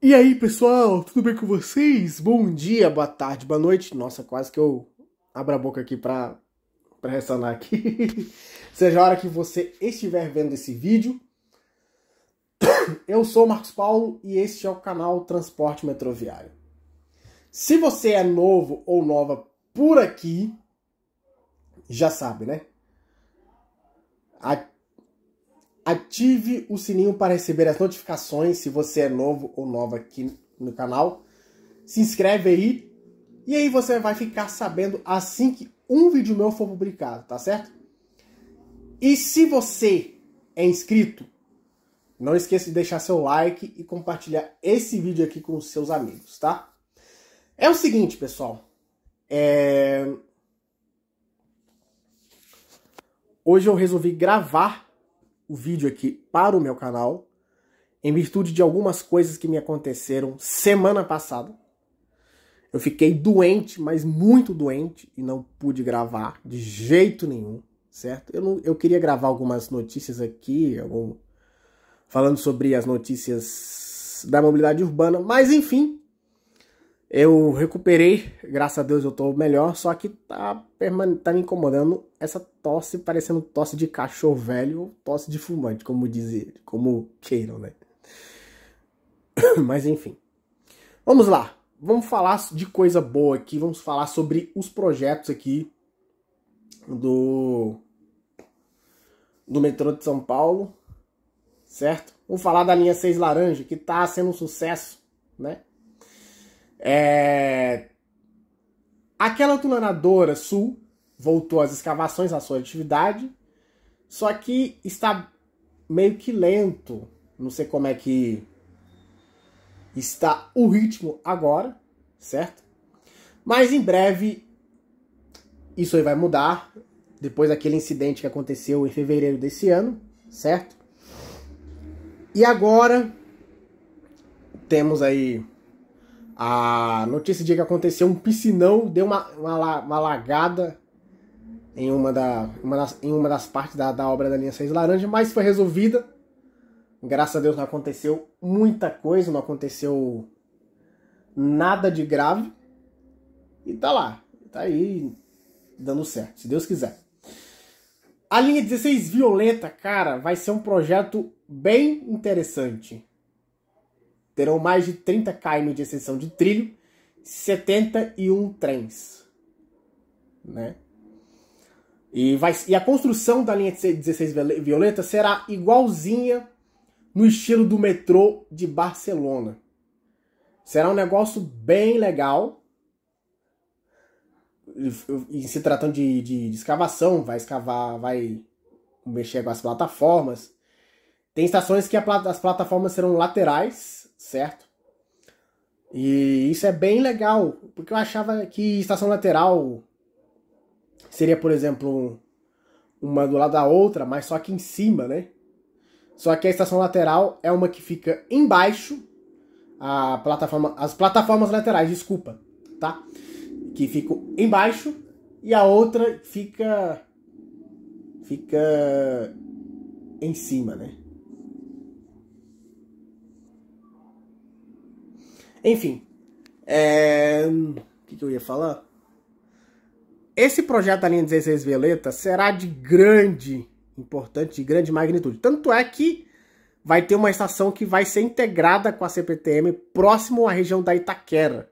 E aí, pessoal, tudo bem com vocês? Bom dia, boa tarde, boa noite. Nossa, quase que eu abro a boca aqui pra, pra ressonar aqui. Seja a hora que você estiver vendo esse vídeo. Eu sou o Marcos Paulo e este é o canal Transporte Metroviário. Se você é novo ou nova por aqui, já sabe, né? Ative o sininho para receber as notificações se você é novo ou nova aqui no canal. Se inscreve aí e aí você vai ficar sabendo assim que um vídeo meu for publicado, tá certo? E se você é inscrito, não esqueça de deixar seu like e compartilhar esse vídeo aqui com os seus amigos, tá? É o seguinte, pessoal. É... Hoje eu resolvi gravar o vídeo aqui para o meu canal, em virtude de algumas coisas que me aconteceram semana passada. Eu fiquei doente, mas muito doente, e não pude gravar de jeito nenhum, certo? Eu, não, eu queria gravar algumas notícias aqui, algum, falando sobre as notícias da mobilidade urbana, mas enfim, eu recuperei, graças a Deus eu tô melhor, só que tá, tá me incomodando essa tosse, parecendo tosse de cachorro velho ou tosse de fumante, como dizer, como queiram, né? Mas enfim. Vamos lá. Vamos falar de coisa boa aqui, vamos falar sobre os projetos aqui do do metrô de São Paulo, certo? Vamos falar da linha 6 laranja, que tá sendo um sucesso, né? É... Aquela tuneladora sul voltou às escavações à sua atividade, só que está meio que lento. Não sei como é que está o ritmo agora, certo? Mas em breve isso aí vai mudar depois daquele incidente que aconteceu em fevereiro desse ano, certo? E agora temos aí a notícia de que aconteceu um piscinão, deu uma, uma, uma lagada em uma, da, uma das, em uma das partes da, da obra da linha 6 Laranja, mas foi resolvida. Graças a Deus não aconteceu muita coisa, não aconteceu nada de grave. E tá lá, tá aí dando certo, se Deus quiser. A linha 16 Violeta, cara, vai ser um projeto bem interessante terão mais de 30 km de extensão de trilho, 71 trens. Né? E, vai, e a construção da linha 16 Violeta será igualzinha no estilo do metrô de Barcelona. Será um negócio bem legal. E, se tratando de, de, de escavação, vai escavar, vai mexer com as plataformas. Tem estações que a, as plataformas serão laterais certo? E isso é bem legal, porque eu achava que estação lateral seria, por exemplo, uma do lado da outra, mas só que em cima, né? Só que a estação lateral é uma que fica embaixo, a plataforma, as plataformas laterais, desculpa, tá? Que ficam embaixo e a outra fica fica em cima, né? Enfim, é... o que, que eu ia falar? Esse projeto da linha 16 Violeta será de grande importante, de grande magnitude. Tanto é que vai ter uma estação que vai ser integrada com a CPTM próximo à região da Itaquera.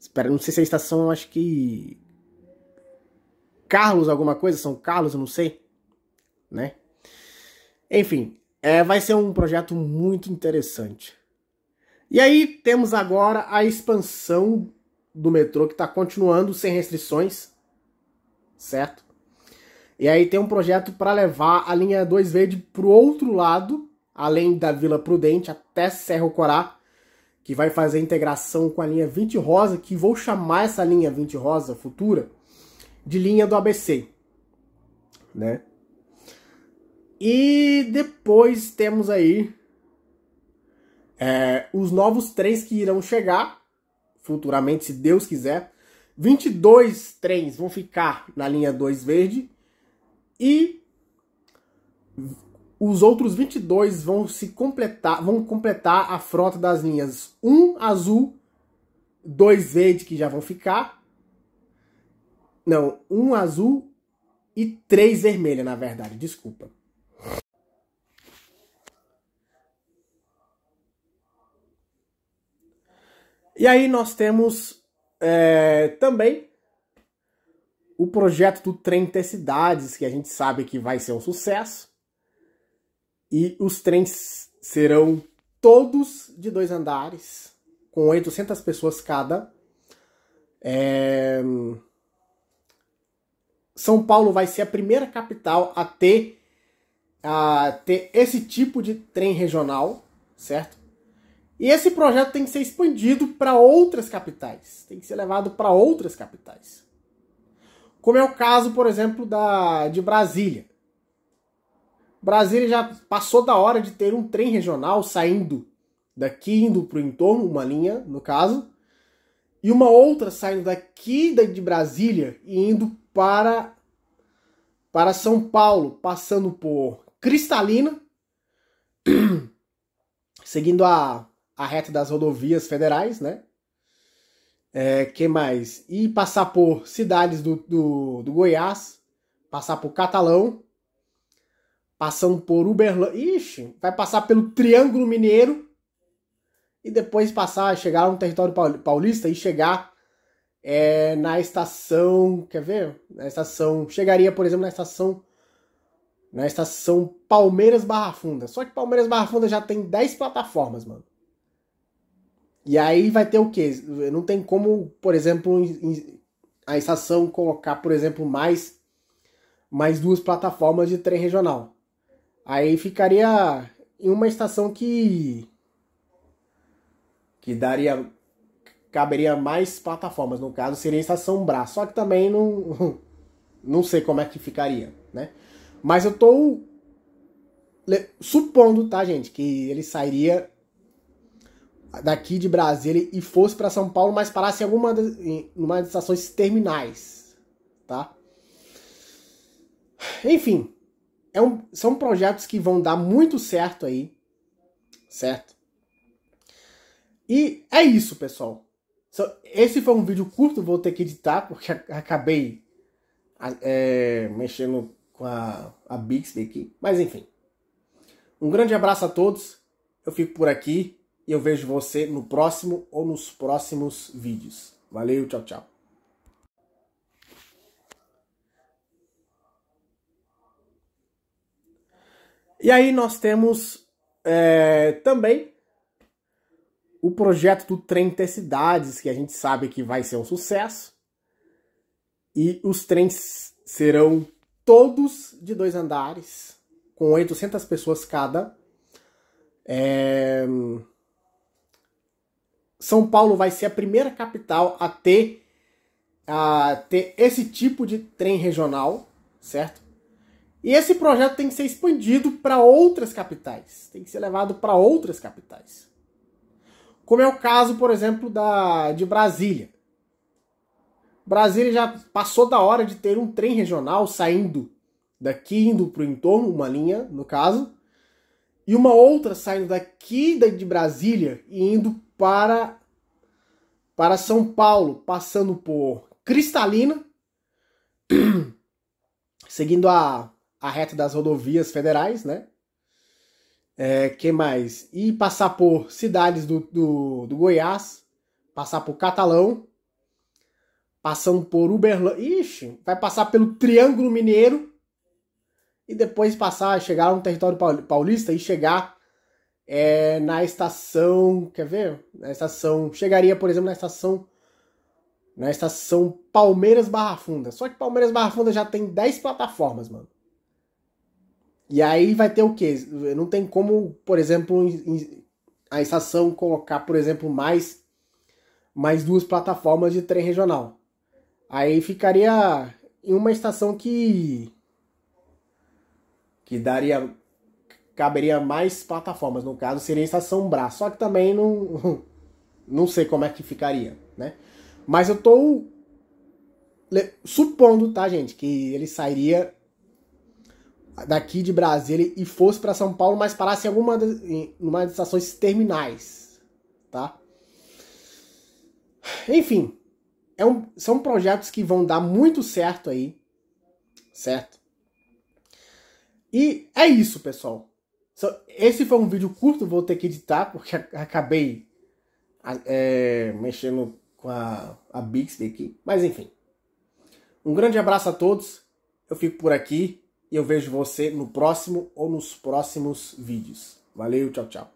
Espera, não sei se é a estação, acho que Carlos alguma coisa, São Carlos, não sei, né? Enfim, é, vai ser um projeto muito interessante. E aí temos agora a expansão do metrô que está continuando sem restrições, certo? E aí tem um projeto para levar a linha 2 Verde para o outro lado, além da Vila Prudente, até Serro Corá, que vai fazer integração com a linha 20 Rosa, que vou chamar essa linha 20 Rosa futura de linha do ABC, né? E depois temos aí é, os novos trens que irão chegar futuramente, se Deus quiser. 22 trens vão ficar na linha 2 verde e os outros 22 vão se completar, vão completar a frota das linhas 1 azul, 2 verde que já vão ficar. Não, 1 azul e 3 vermelha, na verdade, desculpa. E aí nós temos é, também o projeto do trem Intercidades, que a gente sabe que vai ser um sucesso. E os trens serão todos de dois andares, com 800 pessoas cada. É... São Paulo vai ser a primeira capital a ter, a ter esse tipo de trem regional, certo? E esse projeto tem que ser expandido para outras capitais, tem que ser levado para outras capitais. Como é o caso, por exemplo, da de Brasília. Brasília já passou da hora de ter um trem regional saindo daqui, indo para o entorno, uma linha, no caso, e uma outra saindo daqui de Brasília e indo para, para São Paulo, passando por Cristalina, seguindo a, a reta das rodovias federais, né? É, que mais? E passar por cidades do, do, do Goiás, passar por Catalão, passando por Uberlândia. Ixi, vai passar pelo Triângulo Mineiro e depois passar, chegar no território paulista e chegar é, na estação. Quer ver? Na estação. Chegaria, por exemplo, na estação. Na estação Palmeiras Barra Funda. Só que Palmeiras Barra Funda já tem 10 plataformas, mano. E aí vai ter o quê? Não tem como, por exemplo, a estação colocar, por exemplo, mais, mais duas plataformas de trem regional. Aí ficaria em uma estação que que daria caberia mais plataformas, no caso seria a estação Brás. Só que também não não sei como é que ficaria, né? Mas eu tô supondo, tá, gente, que ele sairia daqui de Brasília e fosse para São Paulo, mas parasse em alguma em uma das estações terminais, tá? Enfim, é um, são projetos que vão dar muito certo aí, certo? E é isso, pessoal. Esse foi um vídeo curto, vou ter que editar porque acabei é, mexendo com a, a Bixby aqui. Mas enfim. Um grande abraço a todos. Eu fico por aqui e eu vejo você no próximo ou nos próximos vídeos. Valeu, tchau, tchau. E aí nós temos é, também o projeto do trem Intercidades, que a gente sabe que vai ser um sucesso. E os trens serão todos de dois andares, com 800 pessoas cada. É... São Paulo vai ser a primeira capital a ter, a ter esse tipo de trem regional, certo? E esse projeto tem que ser expandido para outras capitais, tem que ser levado para outras capitais. Como é o caso, por exemplo, da de Brasília. Brasília já passou da hora de ter um trem regional saindo daqui, indo para o entorno, uma linha, no caso, e uma outra saindo daqui de Brasília e indo para para São Paulo, passando por Cristalina, seguindo a, a reta das rodovias federais, né? É, que mais? E passar por cidades do, do, do Goiás, passar por Catalão, passando por Uberlândia. Ixi, vai passar pelo Triângulo Mineiro e depois passar, chegar no território paulista e chegar é, na estação. Quer ver? Na estação. Chegaria, por exemplo, na estação. Na estação Palmeiras Barra Funda. Só que Palmeiras Barra Funda já tem 10 plataformas, mano. E aí vai ter o quê? Não tem como, por exemplo, a estação colocar, por exemplo, mais mais duas plataformas de trem regional. Aí ficaria em uma estação que que daria caberia mais plataformas, no caso seria a estação Brás, só que também não não sei como é que ficaria, né? Mas eu tô supondo, tá, gente, que ele sairia daqui de Brasília e fosse para São Paulo, mas parasse em alguma em uma das estações terminais, tá? Enfim, é um, são projetos que vão dar muito certo aí, certo? E é isso, pessoal. Esse foi um vídeo curto, vou ter que editar, porque acabei é, mexendo com a, a Bixby aqui. Mas enfim. Um grande abraço a todos. Eu fico por aqui e eu vejo você no próximo ou nos próximos vídeos. Valeu, tchau, tchau.